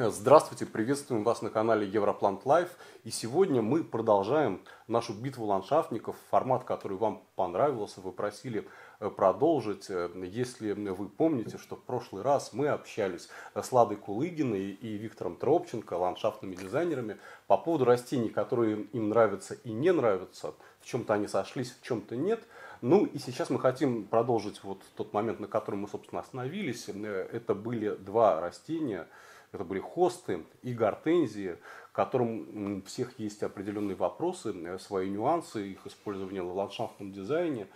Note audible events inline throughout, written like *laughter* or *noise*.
Здравствуйте, приветствуем вас на канале Европлант Лайф. И сегодня мы продолжаем нашу битву ландшафтников, формат, который вам понравился, вы просили э, продолжить. Э, если вы помните, что в прошлый раз мы общались с Ладой Кулыгиной и Виктором Тропченко, ландшафтными дизайнерами, по поводу растений, которые им нравятся и не нравятся. В чем-то они сошлись, в чем-то нет. Ну и сейчас мы хотим продолжить вот тот момент, на котором мы, собственно, остановились. Э, это были два растения – это были хосты и гортензии, которым у всех есть определенные вопросы, э, свои нюансы, их использования в ландшафтном дизайне.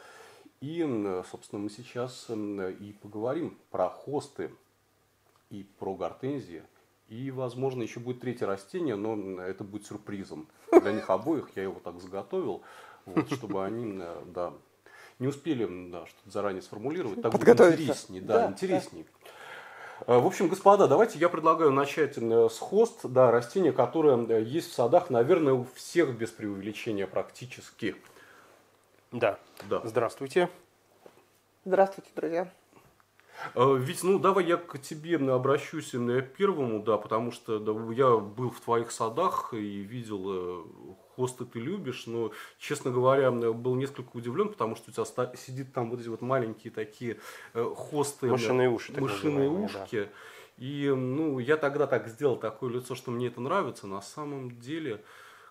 И, собственно, мы сейчас и поговорим про хосты и про гортензии. И, возможно, еще будет третье растение, но это будет сюрпризом для них обоих. Я его так заготовил, вот, чтобы они, да, не успели да, что-то заранее сформулировать. Так будет интереснее. Да, да, интереснее. Да. Э, в общем, господа, давайте я предлагаю начать э, с хост, да, растения, которые э, есть в садах, наверное, у всех без преувеличения практически. Да. да. Здравствуйте. Здравствуйте, друзья. Ведь, ну, давай я к тебе обращусь первому, да, потому что да, я был в твоих садах и видел хосты ты любишь, но, честно говоря, был несколько удивлен, потому что у тебя сидит там вот эти вот маленькие такие э, хосты. Мышиные уши. Мышиные ушки. Да. И, ну, я тогда так сделал такое лицо, что мне это нравится. На самом деле,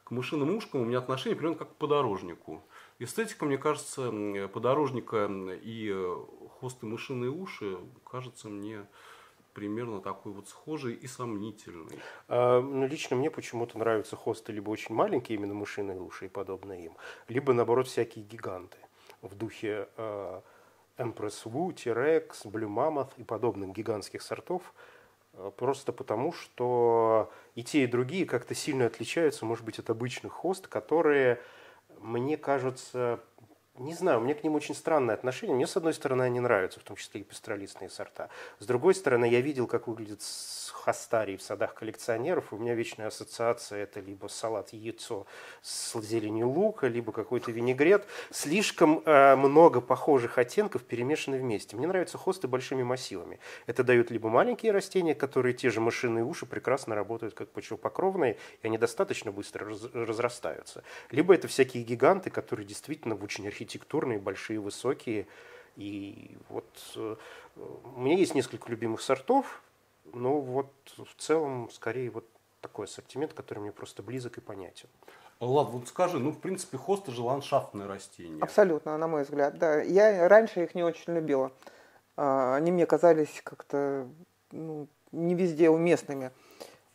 к мышиным ушкам у меня отношение примерно как к подорожнику. Эстетика, мне кажется, подорожника и э, хосты мышиные уши кажется мне примерно такой вот схожий и сомнительный. А, ну, лично мне почему-то нравятся хосты либо очень маленькие, именно мышиные уши и подобные им, либо наоборот всякие гиганты в духе э, Empress Wu, T-Rex, Blue Mammoth и подобных гигантских сортов, а, просто потому что и те, и другие как-то сильно отличаются, может быть, от обычных хост, которые мне кажутся не знаю, у меня к ним очень странное отношение. Мне, с одной стороны, они нравятся, в том числе и пестролистные сорта. С другой стороны, я видел, как выглядит хастарий в садах коллекционеров. У меня вечная ассоциация – это либо салат яйцо с зеленью лука, либо какой-то винегрет. Слишком э, много похожих оттенков перемешаны вместе. Мне нравятся хосты большими массивами. Это дают либо маленькие растения, которые те же мышиные уши прекрасно работают как почвопокровные, и они достаточно быстро раз, разрастаются. Либо это всякие гиганты, которые действительно очень архитектурные, большие, высокие. И вот э, у меня есть несколько любимых сортов, ну вот в целом скорее вот такой ассортимент, который мне просто близок и понятен. Ладно, вот скажи, ну, в принципе, хосты же ландшафтные растения. Абсолютно, на мой взгляд, да. Я раньше их не очень любила. А, они мне казались как-то ну, не везде уместными.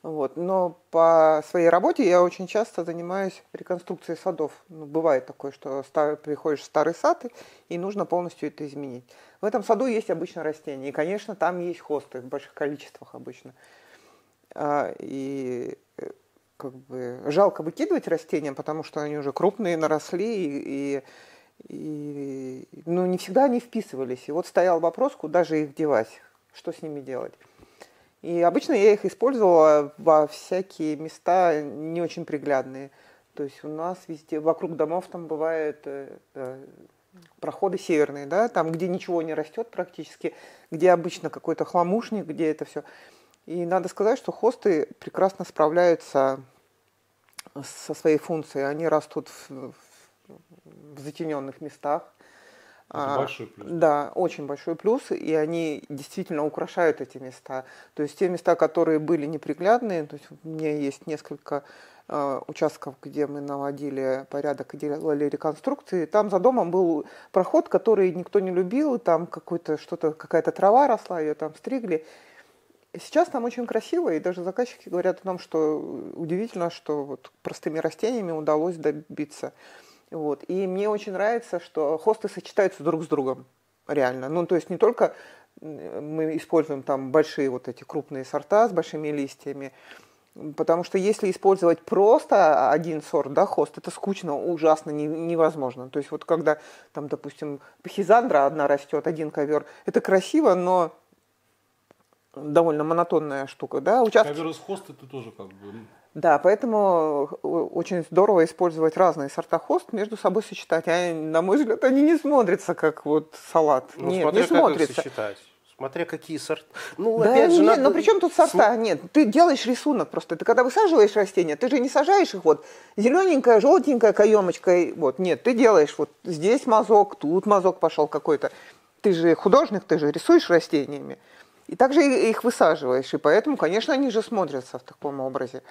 Вот. Но по своей работе я очень часто занимаюсь реконструкцией садов. Ну, бывает такое, что стар, приходишь в старый сад, и нужно полностью это изменить. В этом саду есть обычно растения. И, конечно, там есть хосты в больших количествах обычно. А, и э, как бы жалко выкидывать растения, потому что они уже крупные, наросли, и, и, и ну, не всегда они вписывались. И вот стоял вопрос, куда же их девать, что с ними делать. И обычно я их использовала во всякие места не очень приглядные. То есть у нас везде, вокруг домов там бывают э, э, проходы северные, да, там, где ничего не растет практически, где обычно какой-то хламушник, где это все. И надо сказать, что хосты прекрасно справляются со своей функцией. Они растут в, в затененных местах, это а, большой плюс. Да, очень большой плюс, и они действительно украшают эти места. То есть те места, которые были неприглядные, то есть у меня есть несколько э, участков, где мы наводили порядок и делали реконструкции. Там за домом был проход, который никто не любил, там какой-то что-то, какая-то трава росла, ее там стригли. Сейчас там очень красиво, и даже заказчики говорят о том, что удивительно, что вот простыми растениями удалось добиться. Вот. И мне очень нравится, что хосты сочетаются друг с другом, реально. Ну, то есть не только мы используем там большие вот эти крупные сорта с большими листьями, потому что если использовать просто один сорт, да, хост, это скучно, ужасно, не, невозможно. То есть вот когда там, допустим, пахизандра одна растет, один ковер, это красиво, но довольно монотонная штука, да. Участки... Ковер из хоста это тоже как бы да, поэтому э, очень здорово использовать разные сорта хост, между собой сочетать. А, на мой взгляд, они не смотрятся как вот салат. Ну, Нет, не смотрятся. Смотря какие сорта. Ну, да опять же, нет, надо... но при чем тут сорта? Нет, ты делаешь рисунок просто. Ты когда высаживаешь растения, ты же не сажаешь их вот зелененькая, желтенькая каемочкой. Вот, нет, ты делаешь вот здесь мазок, тут мазок пошел какой-то. Ты же художник, ты же рисуешь растениями. И также их высаживаешь. И поэтому, конечно, они же смотрятся в таком образе.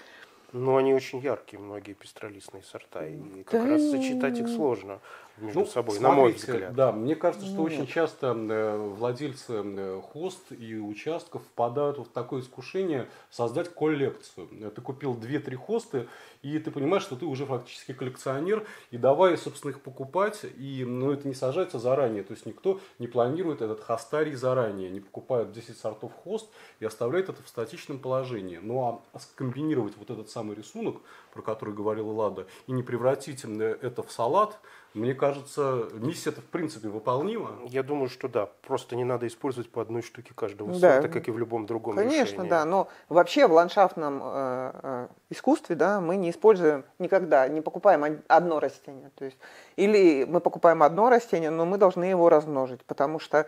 Но они очень яркие, многие пестролистные сорта. И как да раз сочетать их сложно между ну, собой, смотрите, на мой взгляд. Да, мне кажется, что Нет. очень часто э, владельцы э, хост и участков впадают в такое искушение создать коллекцию. Ты купил 2-3 хосты, и ты понимаешь, что ты уже фактически коллекционер, и давай, собственно, их покупать, и ну, это не сажается заранее, то есть никто не планирует этот хостарий заранее, не покупает 10 сортов хост и оставляет это в статичном положении. Ну а скомбинировать вот этот самый рисунок, про который говорила Лада, и не превратить э, это в салат, мне кажется, миссия это в принципе выполнима. Я думаю, что да. Просто не надо использовать по одной штуке каждого да. сорта, как и в любом другом Конечно, решении. да. Но вообще в ландшафтном э, э, искусстве да, мы не используем никогда, не покупаем одно растение. То есть, или мы покупаем одно растение, но мы должны его размножить, потому что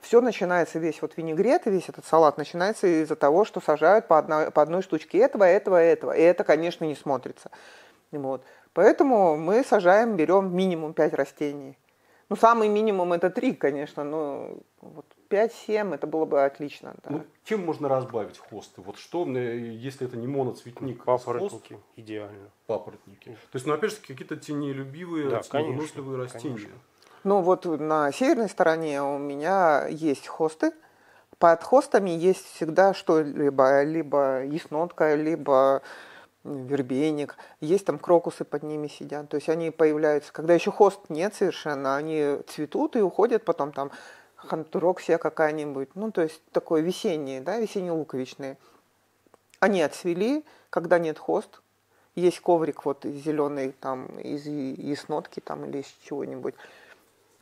все начинается, весь вот винегрет, весь этот салат начинается из-за того, что сажают по одной, по одной штучке этого, этого, этого. И это, конечно, не смотрится. Вот. Поэтому мы сажаем, берем минимум 5 растений. Ну, самый минимум это 3, конечно, но вот 5-7 это было бы отлично. Да. Ну, чем можно разбавить хосты? Вот что, если это не моноцветник? Папоротники, хост? идеально. Папоротники. То есть, ну, опять же, какие-то тенелюбивые, да, выносливые растения. Конечно. Ну, вот на северной стороне у меня есть хосты. Под хостами есть всегда что-либо, либо яснотка, либо вербейник, есть там крокусы под ними сидят, то есть они появляются, когда еще хост нет совершенно, они цветут и уходят потом там хантроксия какая-нибудь, ну то есть такое весеннее, да, весенне-луковичные. Они отцвели, когда нет хост, есть коврик вот зеленый там из яснотки там или из чего-нибудь,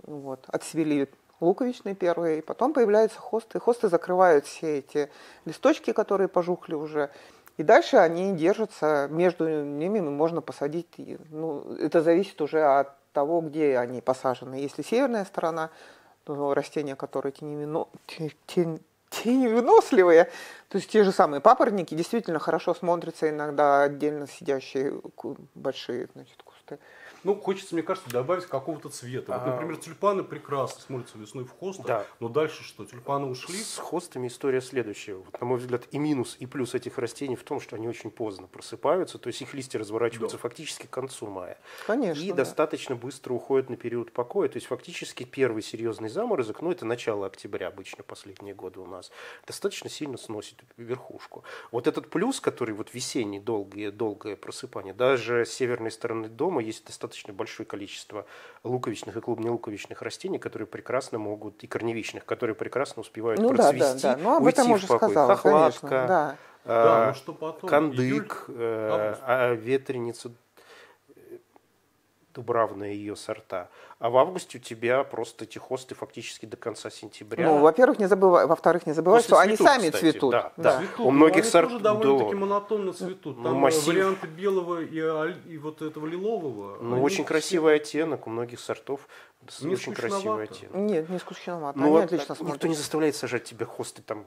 вот, отцвели луковичные первые, и потом появляются хосты. Хосты закрывают все эти листочки, которые пожухли уже, и дальше они держатся, между ними можно посадить, ну, это зависит уже от того, где они посажены. Если северная сторона, то растения, которые теневино, тень, теневыносливые, то есть те же самые папоротники действительно хорошо смотрятся иногда отдельно сидящие большие значит, кусты. Ну, хочется, мне кажется, добавить какого-то цвета. Вот, например, тюльпаны прекрасно смотрятся весной в хостах, да. но дальше что? Тюльпаны ушли? С хостами история следующая. Вот, на мой взгляд, и минус, и плюс этих растений в том, что они очень поздно просыпаются, то есть их листья разворачиваются да. фактически к концу мая. Конечно. И да. достаточно быстро уходят на период покоя. То есть фактически первый серьезный заморозок, ну это начало октября обычно, последние годы у нас, достаточно сильно сносит верхушку. Вот этот плюс, который вот весенний долгое, долгое просыпание, даже с северной стороны дома есть достаточно достаточно большое количество луковичных и клубнелуковичных растений, которые прекрасно могут, и корневичных, которые прекрасно успевают ну, процвести, да, да, да. Ну, об уйти этом уже в покой. Сказала, Хохлатка, конечно, да. Э, да, ну что потом? кандык, э, а, ветреница, дубравные ее сорта. А в августе у тебя просто эти хосты фактически до конца сентября. Ну, во-первых, не забывай, во-вторых, не забывай, что цветут, они сами кстати, цветут. Да, да. Цветут, у многих сортов тоже довольно-таки да. монотонно цветут. Там ну, массив... варианты белого и, и вот этого лилового. Ну, очень красивый оттенок у многих сортов. Не очень красивый оттенок. Нет, не скучновато. Ну, они отлично никто смотрятся. не заставляет сажать тебе хосты там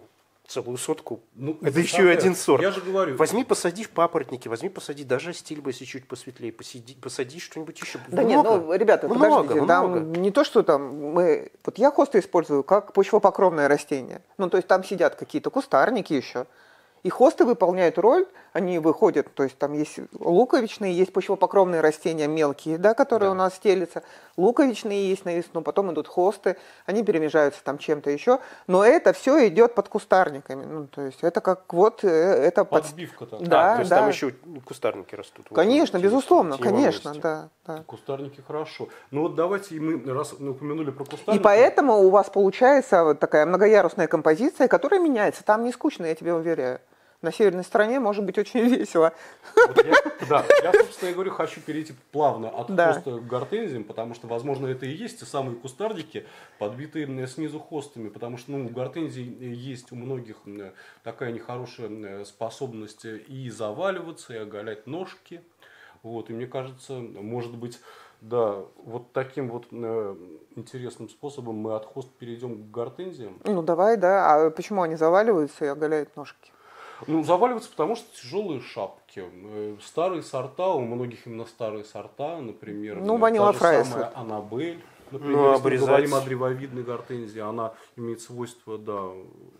целую сотку. Ну, это еще и один сорт. Я же говорю. Возьми, посади в папоротники, возьми, посади даже стильба, если чуть посветлее, посади, посади что-нибудь еще. Да много, нет, ну, ребята, много, подождите, много. там не то, что там мы... Вот я хосты использую как почвопокровное растение. Ну, то есть там сидят какие-то кустарники еще. И хосты выполняют роль, они выходят, то есть там есть луковичные, есть почвопокровные растения мелкие, да, которые да. у нас стелятся, луковичные есть на весну, потом идут хосты, они перемежаются там чем-то еще, но это все идет под кустарниками, ну, то есть это как вот, э, это подбивка там. Да, а, то есть да. там еще кустарники растут. Конечно, вот, безусловно, конечно, да, да. Кустарники хорошо. Ну вот давайте мы раз мы упомянули про кустарники. И поэтому у вас получается вот такая многоярусная композиция, которая меняется, там не скучно, я тебе уверяю на северной стороне может быть очень *laughs* весело. Вот я, да, я, собственно, говорю, хочу перейти плавно от да. хоста к гортензиям, потому что, возможно, это и есть те самые кустарники, подбитые снизу хостами, потому что ну, у гортензий есть у многих такая нехорошая способность и заваливаться, и оголять ножки. Вот, и мне кажется, может быть, Да, вот таким вот э, интересным способом мы от хост перейдем к гортензиям. Ну давай, да. А почему они заваливаются и оголяют ножки? Ну, заваливаются, потому что тяжелые шапки. Э, Старые сорта, у многих именно старые сорта, например. Ну, та же Фрайс самая вот. Аннабель. Например, Ну, если мы обрезать- говорим о древовидной гортензии, она имеет свойство, да,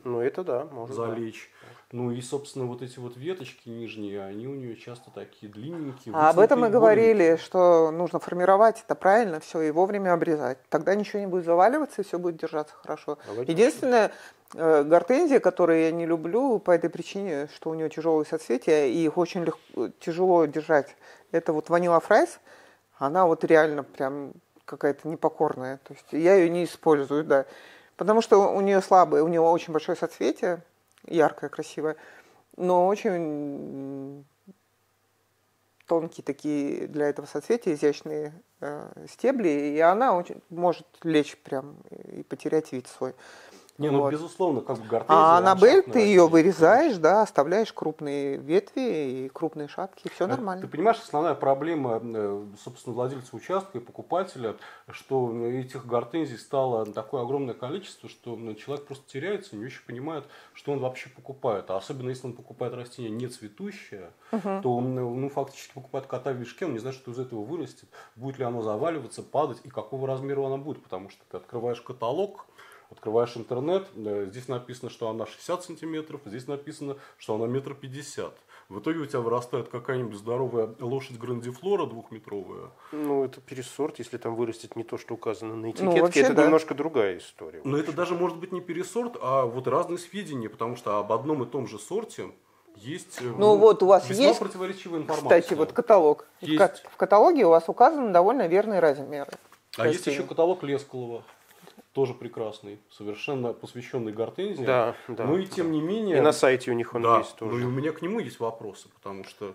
Ну, это да, может. да. залечь. Ну и, собственно, вот эти вот веточки нижние, они у нее часто такие длинненькие. А об этом мы говорили, что нужно формировать это правильно все и вовремя обрезать. Тогда ничего не будет заваливаться и все будет держаться хорошо. Логично. Единственное, гортензия, которую я не люблю по этой причине, что у нее тяжелые соцветия и их очень легко, тяжело держать. Это вот Ваниль Фрайс, она вот реально прям какая-то непокорная. То есть я ее не использую, да. Потому что у нее слабое, у нее очень большое соцветие, яркое, красивое, но очень тонкие такие для этого соцветия, изящные э, стебли, и она очень может лечь прям и потерять вид свой. Не, ну, Вот. безусловно, как бы гортензия. А ландшафтное ты ее вырезаешь, да, оставляешь крупные ветви и крупные шапки, и все нормально. Ты понимаешь, основная проблема, э, собственно, владельца участка и покупателя, что этих гортензий стало такое огромное количество, что ну, человек просто теряется, не очень понимает, что он вообще покупает. А особенно если он покупает растение не цветущее, то он ну, фактически покупает кота в мешке, он не знает, что из этого вырастет, будет ли оно заваливаться, падать и какого размера оно будет. Потому что ты открываешь каталог, Открываешь интернет, э, здесь написано, что она 60 сантиметров, здесь написано, что она метр пятьдесят. В итоге у тебя вырастает какая-нибудь здоровая лошадь грандифлора двухметровая. Ну, это пересорт, если там вырастет не то, что указано на Ну, этикетке, вообще, это да. немножко другая история. Но это даже может быть не пересорт, а вот разные сведения, потому что об одном и том же сорте есть э, Ну, вот у вас весьма есть, противоречивая информация. Кстати, вот каталог. В Есть. В каталоге у вас указаны довольно верные размеры. а есть еще каталог Лескалова, тоже прекрасный, совершенно посвященный гортензии. Да, да. Ну и тем не менее... И на сайте у них он да, есть ну тоже. и у меня к нему есть вопросы, потому что...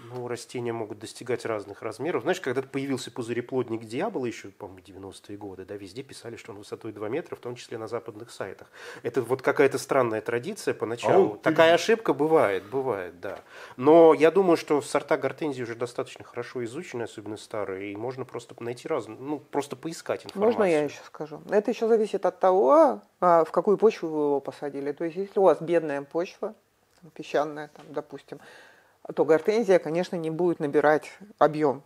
Ну, растения могут достигать разных размеров. Знаешь, когда появился пузыреплодник дьявола еще, по-моему, 90-е годы, да, везде писали, что он высотой 2 метра, в том числе на западных сайтах. Это вот какая-то странная традиция поначалу. А он- Такая ошибка бывает, бывает, да. Но я думаю, что сорта гортензии уже достаточно хорошо изучены, особенно старые, и можно просто найти разные, ну, просто поискать информацию. Можно я еще скажу? Это еще зависит от того, а, в какую почву вы его посадили. То есть, если у вас бедная почва, песчаная, там, допустим, то гортензия, конечно, не будет набирать объем.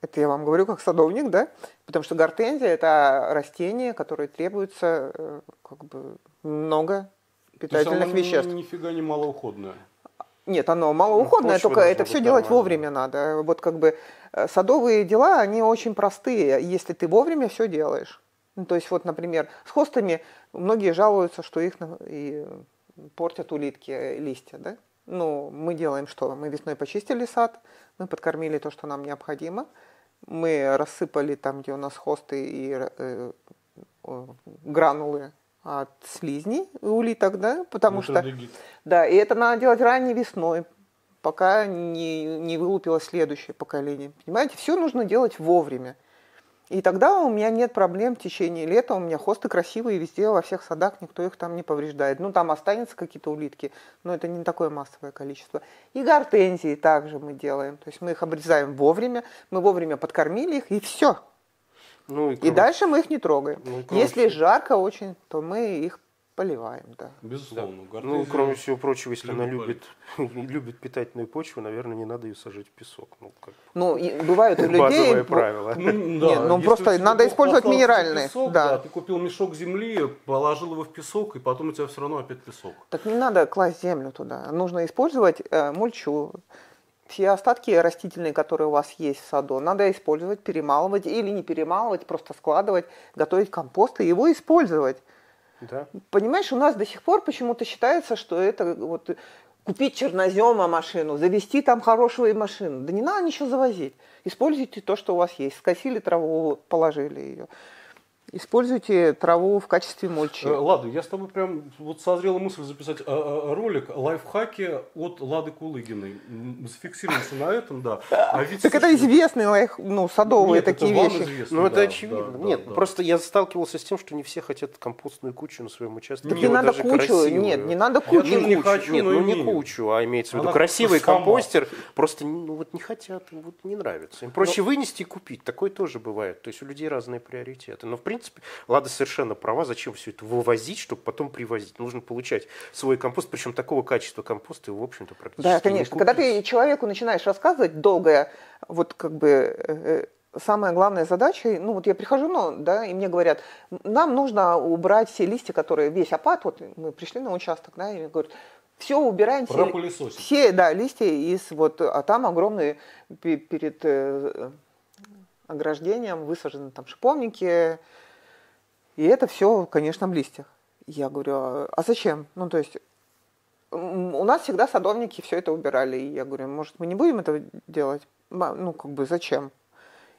Это я вам говорю как садовник, да? Потому что гортензия – это растение, которое требуется э, как бы много То есть питательных оно веществ. нифига не малоуходное. Нет, оно малоуходное, Ну, только это все делать нормальная. вовремя надо. Вот как бы э, садовые дела, они очень простые, если ты вовремя все делаешь. Ну, то есть вот, например, с хостами многие жалуются, что их на- и портят улитки э, листья, да? Ну, мы делаем что? Мы весной почистили сад, мы подкормили то, что нам необходимо, мы рассыпали там, где у нас хосты и э, э, гранулы от слизней улиток, да, потому что... Мутердегид. Да, и это надо делать ранней весной, пока не, не вылупилось следующее поколение. Понимаете, все нужно делать вовремя. И тогда у меня нет проблем в течение лета, у меня хосты красивые везде, во всех садах, никто их там не повреждает. Ну, там останется какие-то улитки, но это не такое массовое количество. И гортензии также мы делаем. То есть мы их обрезаем вовремя, мы вовремя подкормили их, и все. Ну, и, И дальше мы их не трогаем. Ну, и Если жарко очень, то мы их поливаем, да. Безусловно. Ну, гортензия- кроме всего прочего, если она любит *laughs* любит, питательную почву, наверное, не надо ее сажать в песок. Ну, как Ну, и бывают у людей... базовое правило. Ну, Нет, ну, если просто надо использовать минеральные, песок, да. Ты купил мешок земли, положил его в песок, и потом у тебя все равно опять песок. Так не надо класть землю туда. Нужно использовать э, мульчу. Все остатки растительные, которые у вас есть в саду, надо использовать, перемалывать или не перемалывать, просто складывать, готовить компост и его использовать. Да? Понимаешь, у нас до сих пор почему-то считается, что это вот купить чернозема машину, завести там хорошую машину. Да не надо ничего завозить. Используйте то, что у вас есть. Скосили траву, положили ее. Используйте траву в качестве мульчи. Э, Ладно, я с тобой прям вот созрела мысль записать э, э, ролик лайфхаки от Лады Кулыгиной. Зафиксируемся на этом, да. А ведь, Так это слушай, известные лайф, ну, садовые нет, это такие вам вещи. известно, Ну, это да, очевидно. да, да, Нет, да. просто я сталкивался с тем, что не все хотят компостную кучу на своем участке. Так Не, надо кучу, красивую. нет, не надо Я кучу. тоже не кучу. хочу, Нет, но ну не кучу, а имеется в виду Она красивый сама. компостер. Просто ну, вот не хотят, им вот не нравится. Им проще вынести и купить. Такое тоже бывает. То есть у людей разные приоритеты. Но в принципе, Лада совершенно права. Зачем все это вывозить, чтобы потом привозить? Нужно получать свой компост, причем такого качества компоста его, в общем-то, практически Да, не конечно. Когда ты человеку начинаешь рассказывать долгое, вот как бы э, э, самая главная задача, ну вот я прихожу, ну, да, и мне говорят, нам нужно убрать все листья, которые, весь опад, вот мы пришли на участок, да, и говорят, все убираем, все, все, да, листья из вот, а там огромные пе- перед э, ограждением высажены там шиповники, и это все, конечно, в листьях. Я говорю, а а зачем? Ну, то есть у нас всегда садовники все это убирали. И я говорю, может, мы не будем этого делать? Ну, как бы, зачем?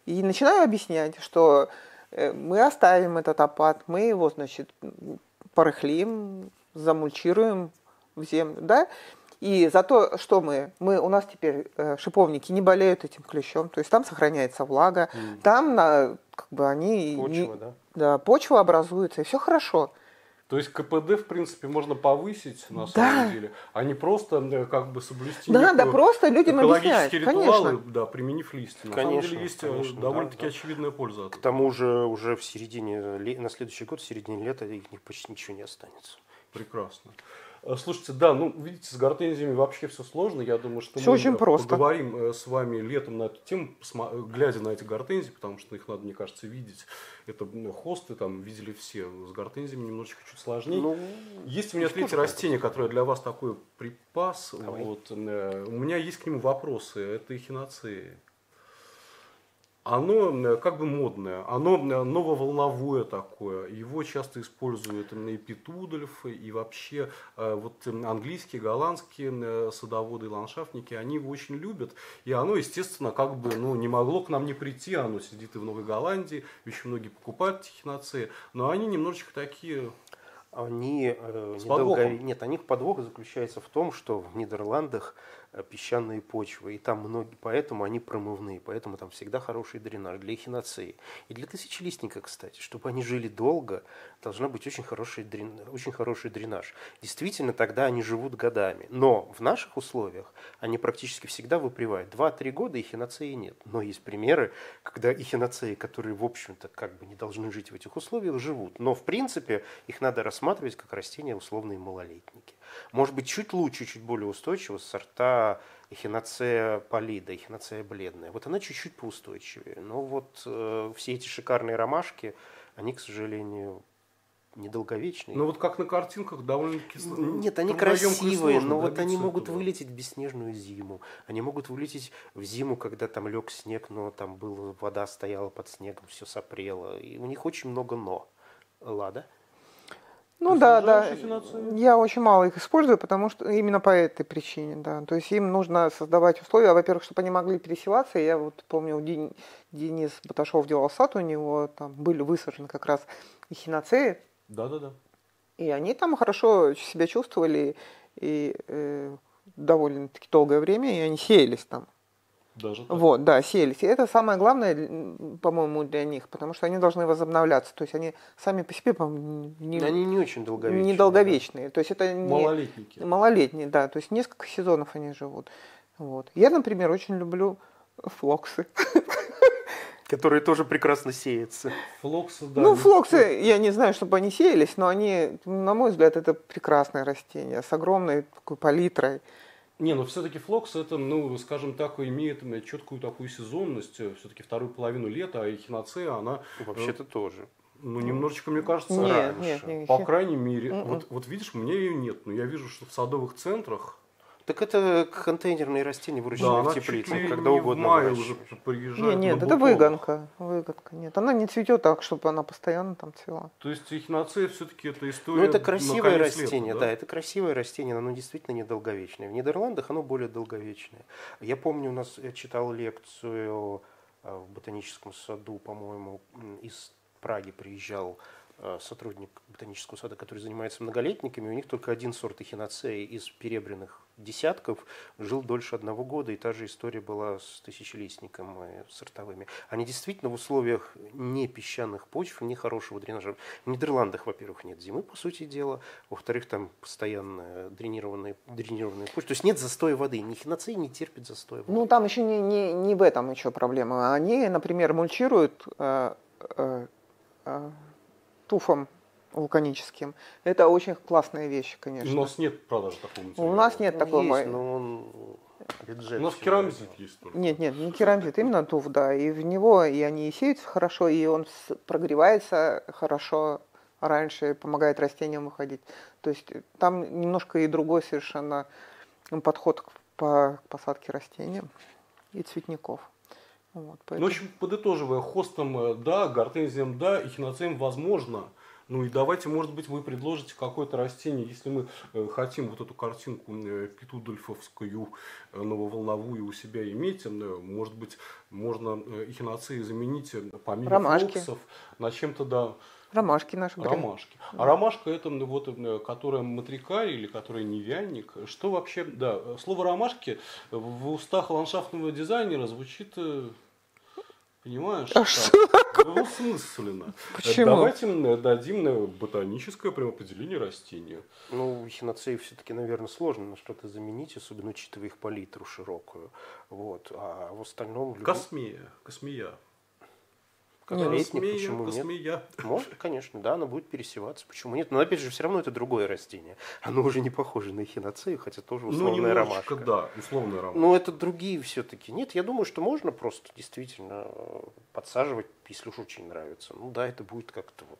И начинаю объяснять, что э, мы оставим этот опад, мы его, значит, порыхлим, замульчируем в землю, да? И за то, что мы, мы у нас теперь э, шиповники не болеют этим клещом, то есть там сохраняется влага, там на, как бы они Почва, не- да? да, почва образуется, и все хорошо. То есть КПД, в принципе, можно повысить на Да. самом деле, а не просто э, как бы соблюсти Да, да, просто людям экологические объяснять, ритуалы, конечно. да, применив листья. На Конечно, самом деле есть конечно, довольно-таки да, да. очевидная польза от К этого. тому же уже в середине, на следующий год, в середине лета их них почти ничего не останется. Прекрасно. Э, Слушайте, да, ну, видите, с гортензиями вообще все сложно. Я думаю, что Всё мы очень просто. поговорим э, с вами летом на эту тему, э, глядя на эти гортензии, потому что их надо, мне кажется, видеть. Это ну, хосты там видели все. С гортензиями немножечко чуть сложнее. Ну, Есть у меня третье растение, которое для вас такой припас. Давай. Вот, у меня есть к нему вопросы. Это эхиноцеи. Оно э, как бы модное, оно э, нововолновое такое. Его часто используют и Петудольф, и вообще э, вот английские, голландские садоводы и ландшафтники, они его очень любят. И оно, естественно, как бы ну, не могло к нам не прийти. Оно сидит и в Новой Голландии, очень многие покупают эхиноцеи. Но они немножечко такие Они э, недолго-. Нет, у них подвох заключается в том, что в Нидерландах э, песчаные почвы, и там многие, поэтому они промывные, поэтому там всегда хороший дренаж для эхиноцеи. И для тысячелистника, кстати, чтобы они жили долго, должна быть очень хороший, дрен... очень хороший дренаж. Действительно, тогда они живут годами. Но в наших условиях они практически всегда выпривают. Два-три года эхиноцеи нет. Но есть примеры, когда эхиноцеи, которые, в общем-то, как бы не должны жить в этих условиях, живут. Но, в принципе, их надо рассматривать как растения условные малолетники. Может быть, чуть лучше, чуть более устойчиво сорта эхиноцея палида, эхиноцея бледная. Вот она чуть-чуть поустойчивее. Но вот э, все эти шикарные ромашки, они, к сожалению, недолговечные. Ну вот как на картинках довольно-таки Нет, они красивые, но вот они могут этого. вылететь в бесснежную зиму. Они могут вылететь в зиму, когда там лег снег, но там была вода стояла под снегом, все сопрело. И у них очень много но. Лада? Ну да, да. Я очень мало их использую, потому что именно по этой причине, да. То есть им нужно создавать условия, во-первых, чтобы они могли пересеваться. Я вот помню, Дени- Денис Баташов делал сад, у него там были высажены как раз эхиноцеи, Да-да-да. и они там хорошо себя чувствовали и э, довольно-таки долгое время, и они сеялись там. Даже так. Вот, да, сеялись. И это самое главное, по-моему, для них, потому что они должны возобновляться. То есть они сами по себе, по-моему, не, Они не очень долговечные. недолговечные. То есть это не Малолетники. малолетние, да. То есть несколько сезонов они живут. Вот. Я, например, очень люблю флоксы. да. *laughs* Которые тоже прекрасно сеются. Флоксы, да. ну, флоксы, я не знаю, чтобы они сеялись, но они, на мой взгляд, это прекрасное растение с огромной такой палитрой. Не, но все-таки флокс это, ну, скажем так, имеет м, четкую такую сезонность, все-таки вторую половину лета, а эхинацея, она, Вообще-то тоже. ну, немножечко, мне кажется, Нет, раньше. нет, нет. По крайней мере, Мгм. вот, вот видишь, у меня ее нет, но я вижу, что в садовых центрах, Так это контейнерные растения, да, выращенные она в ли когда не угодно в мае уже приезжает Нет, нет, на это выгонка. Выгонка, нет. Она не цветет так, чтобы она постоянно там цвела. То есть эхиноцея все-таки это история Ну, это на красивое конец лета, растение, да? это красивое растение, но оно действительно недолговечное. В Нидерландах оно более долговечное. Я помню, у нас я читал лекцию э, в ботаническом саду, по-моему, из Праге приезжал э, сотрудник ботанического сада, который занимается многолетниками, у них только один сорт эхиноцеи из перебранных десятков жил дольше одного года, и та же история была с тысячелистником и сортовыми. Они действительно в условиях не песчаных почв, не хорошего дренажа. В Нидерландах, во-первых, нет зимы, по сути дела, во-вторых, там постоянно дренированные, дренированные почвы, то есть нет застоя воды, ни хиноцей не терпит застоя воды. Ну, там еще не, не, не в этом еще проблема. Они, например, мульчируют э, э, э, туфом вулканическим. Это очень классная вещь, конечно. У нас нет продажи такого материала. У нас нет такого. есть, но он бюджет У нас керамзит есть только. Нет, нет, не керамзит, именно туф, да. И в него и они и сеются хорошо, и он прогревается хорошо раньше, и помогает растениям выходить. То есть э, там немножко и другой совершенно подход к по- к посадке растений и цветников. Вот, Ну, в поэтому- общем, подытоживая, хостом э, да, гортензиям да, эхиноцеям возможно. Ну и давайте, может быть, вы предложите какое-то растение, если мы э, хотим вот эту картинку э, питудольфовскую э, нововолновую у себя иметь, может быть, можно э, эхиноцеи заменить помимо Ромашки. флоксов на чем-то, да, Ромашки наши. ромашки. А ромашка это вот, которая матрикарий или которая невянник. Что вообще, да, слово ромашки в устах ландшафтного дизайнера звучит, понимаешь, А так, двусмысленно. Почему? Давайте дадим ботаническое прям определение растения. Ну, хиноцеи все-таки, наверное, сложно на что-то заменить, особенно учитывая их палитру широкую. Вот. А в остальном... любой- Космея. Многолетник, Космея, почему нет? космея. Можно, конечно, да, оно будет пересеваться. Почему нет? Но опять же, все равно это другое растение. Оно уже не похоже на эхиноцею, хотя тоже Ну, условная немножечко, ромашка. да, условная ромашка. Но это другие все-таки. Нет, я думаю, что можно просто действительно э, подсаживать, если уж очень нравится. Ну да, это будет как-то вот...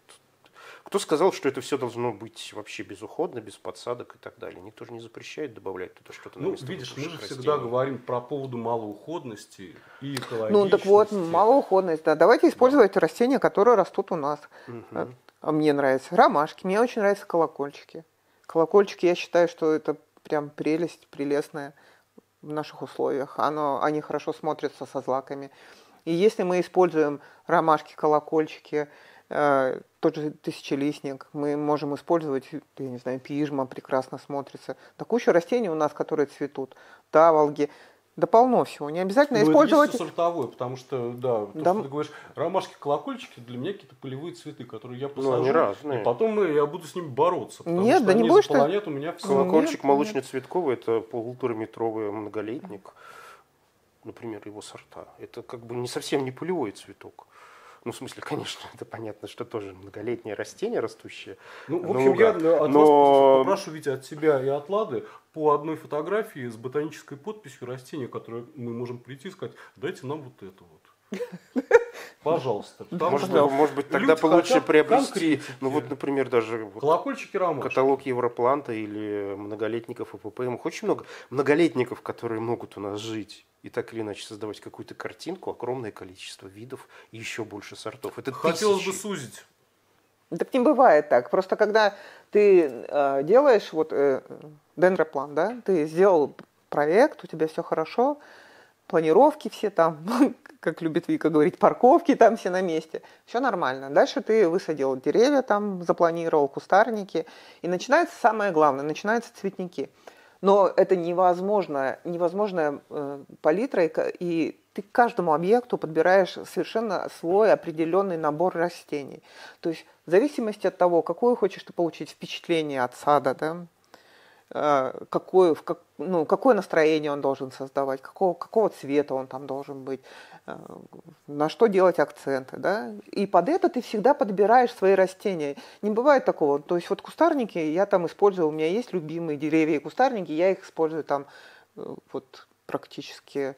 Кто сказал, что это все должно быть вообще безуходно, без подсадок и так далее? Никто же не запрещает добавлять туда что-то на Ну, место видишь, мы же выпавших всегда растений. говорим про поводу малоуходности и экологичности. Ну так вот, малоуходность, да. Давайте использовать растения, которые растут у нас. А Мне нравятся ромашки, мне очень нравятся колокольчики. Колокольчики, я считаю, что это прям прелесть, прелестная в наших условиях. Оно, они хорошо смотрятся со злаками. И если мы используем ромашки, колокольчики, э, тот же тысячелистник, мы можем использовать, я не знаю, пижма прекрасно смотрится. Да куча растений у нас, которые цветут, таволги. Да полно всего. Не обязательно Ну, использовать... это сортовое, потому что, да, то, Да. что ты говоришь, ромашки, колокольчики, для меня какие-то полевые цветы, которые я Ну, посажу, они разные. и потом э, я буду с ними бороться, потому Нет, что да не они будешь ты. заполонят у меня все. Колокольчик молочно-цветковый, это полутораметровый многолетник, например, его сорта. Это как бы не совсем не полевой цветок. Ну, в смысле, конечно, *laughs* это понятно, что тоже многолетнее растение растущее. Ну, в на общем, я лугах. э, от Но- вас попрошу, Витя, от тебя и от Лады по одной фотографии с ботанической подписью растения, которое мы можем прийти и сказать, дайте нам вот это вот. *laughs* Пожалуйста. Потому Может, что может быть, тогда получше приобрести, конкретики. ну вот, например, даже колокольчики ромашки. каталог Европланта или многолетников. Их очень много многолетников, которые могут у нас жить и так или иначе создавать какую-то картинку, огромное количество видов и еще больше сортов. Это Хотелось тысячи. бы сузить. Так не бывает так. Просто когда ты э, делаешь вот э, дендроплан, да, ты сделал проект, у тебя все хорошо, планировки все там, *laughs* как любит Вика говорить, парковки там все на месте, все нормально. Дальше ты высадил деревья там, запланировал кустарники, и начинается самое главное, начинаются цветники. Но это невозможно, невозможная э, палитра, и, и ты к каждому объекту подбираешь совершенно свой определенный набор растений. То есть в зависимости от того, какое хочешь ты получить впечатление от сада, да, какое, в как, ну, какое настроение он должен создавать, какого, какого цвета он там должен быть, э, на что делать акценты, да, и под это ты всегда подбираешь свои растения. Не бывает такого, то есть вот кустарники я там использую, у меня есть любимые деревья и кустарники, я их использую там э, вот практически,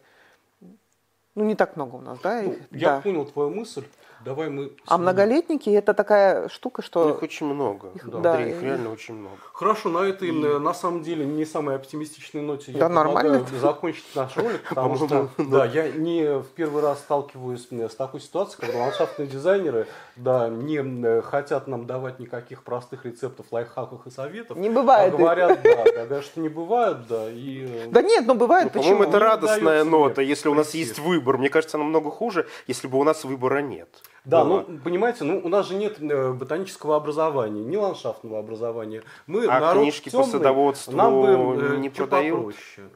ну не так много у нас, да, Ну, их, я да. понял твою мысль. Давай мы... А многолетники это такая штука, Ну, что Их очень много. Их- да, да, Андрей, их и- реально очень много. Хорошо, на этой, э, на самом деле, не самой оптимистичной ноте я Да, предлагаю нормально. закончить наш ролик, *laughs* потому что, да, я не в первый раз сталкиваюсь с такой ситуацией, когда ландшафтные дизайнеры, да, не хотят нам давать никаких простых рецептов, лайфхаков и советов. не бывает. А говорят, да, да, говорят, что не бывает, да, и... Да нет, ну бывает, Ну, почему? по-моему, это Не радостная нота, если у нас есть выбор. Мне кажется, намного хуже, если бы у нас выбора нет. Да, было. ну, понимаете, ну, у нас же нет э, ботанического образования, ни ландшафтного образования. Мы А народ книжки по тёмный, садоводству нам бы, э, не чё продают? попроще.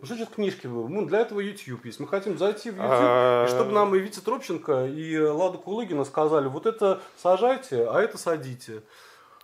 Ну, что значит книжки? Ну, для этого YouTube есть. Мы хотим зайти в YouTube, А. и чтобы нам и Витя Тропченко, и Лада Кулыгина сказали, вот это сажайте, а это садите.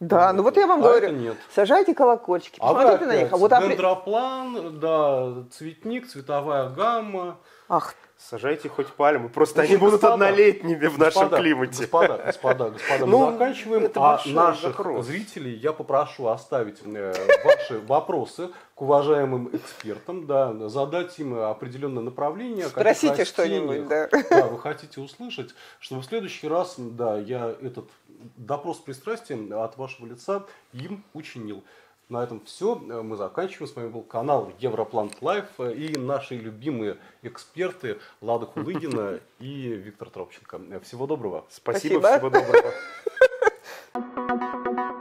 Да, ну вот я вам а говорю, нет. сажайте колокольчики, А вы посмотрите на них. А вот дендроплан, да, цветник, цветовая гамма. Ах, Сажайте хоть пальмы, просто они будут господа, однолетними в нашем Господа, климате. Господа, господа, господа, мы Ну, заканчиваем, это а наших запрос. зрителей я попрошу оставить э, ваши вопросы к уважаемым экспертам, да, задать им определенное направление. спросите что-нибудь, да. да, вы хотите услышать, чтобы в следующий раз, да, я этот допрос пристрастием от вашего лица им учинил. На этом все. Мы заканчиваем. С вами был канал Европлант Лайф и наши любимые эксперты Лада Хулыгина *laughs* и Виктор Тропченко. Всего доброго. Спасибо, Спасибо. всего доброго. *laughs*